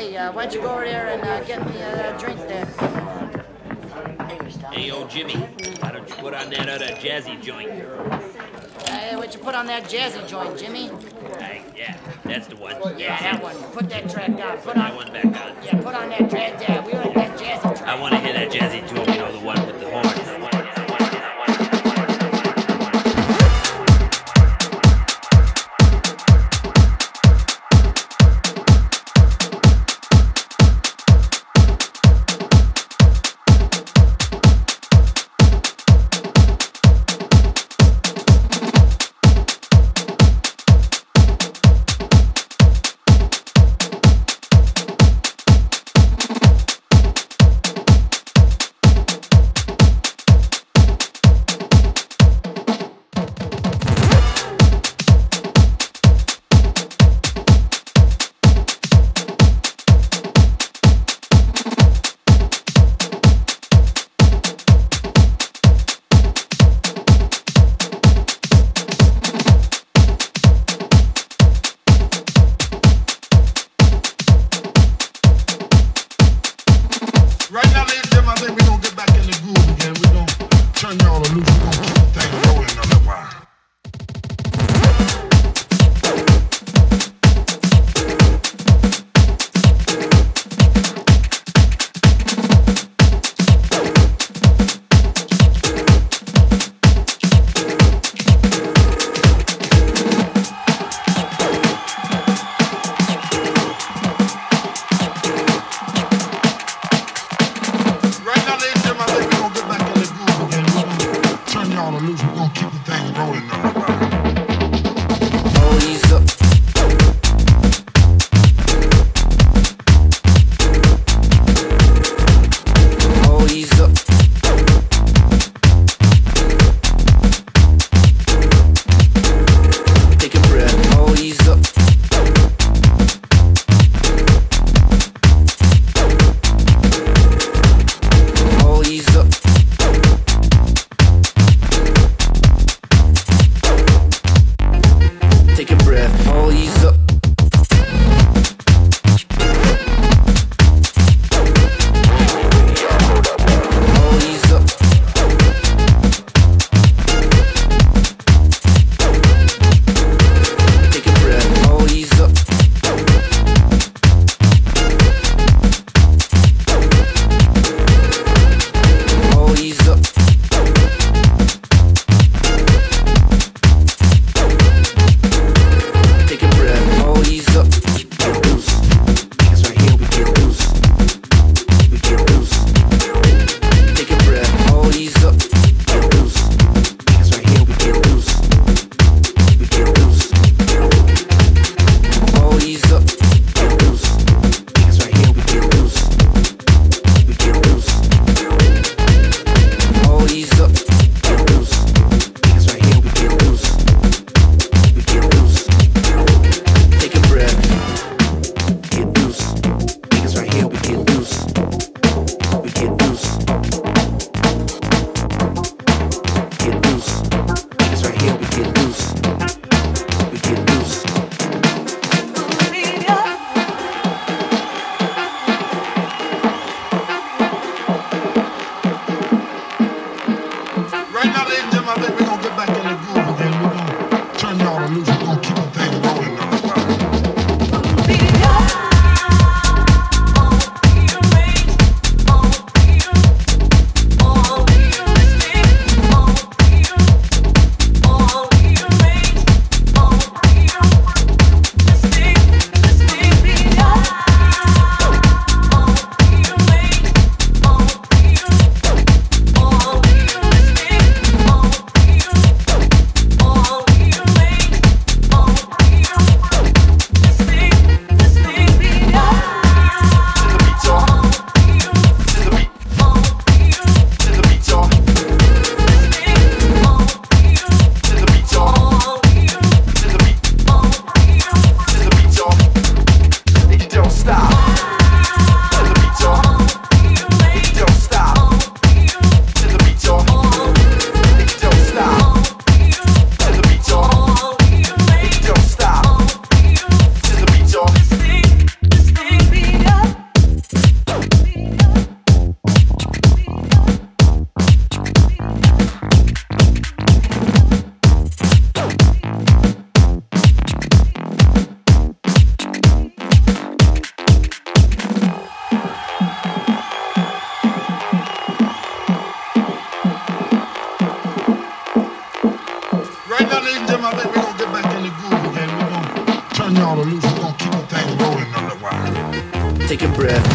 Hey, uh, why don't you go over there and uh, get me a drink there? Hey, old Jimmy, why don't you put on that other jazzy joint? Hey, don't you put on that jazzy joint, Jimmy? Hey, yeah, that's the one. Yeah, that one. Put that track on. Put That on. one back on. Yeah, put on that track. Yeah, we like that jazzy track. I want to hear that jazzy knees up take a breath.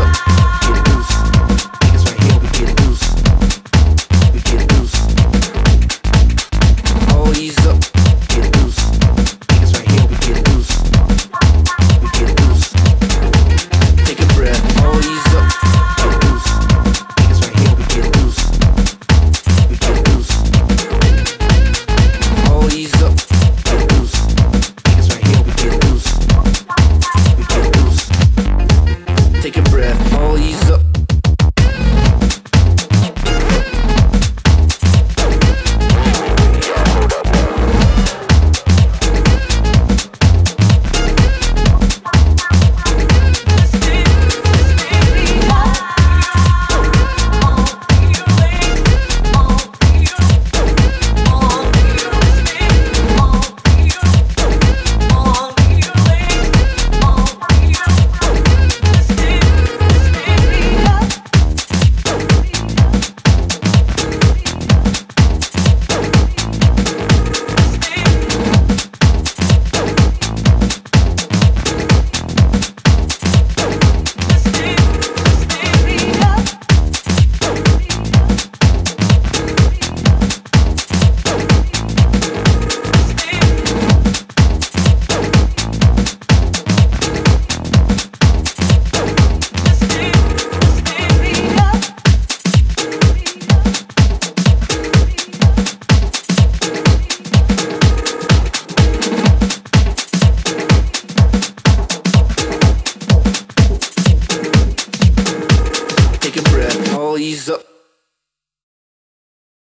Up.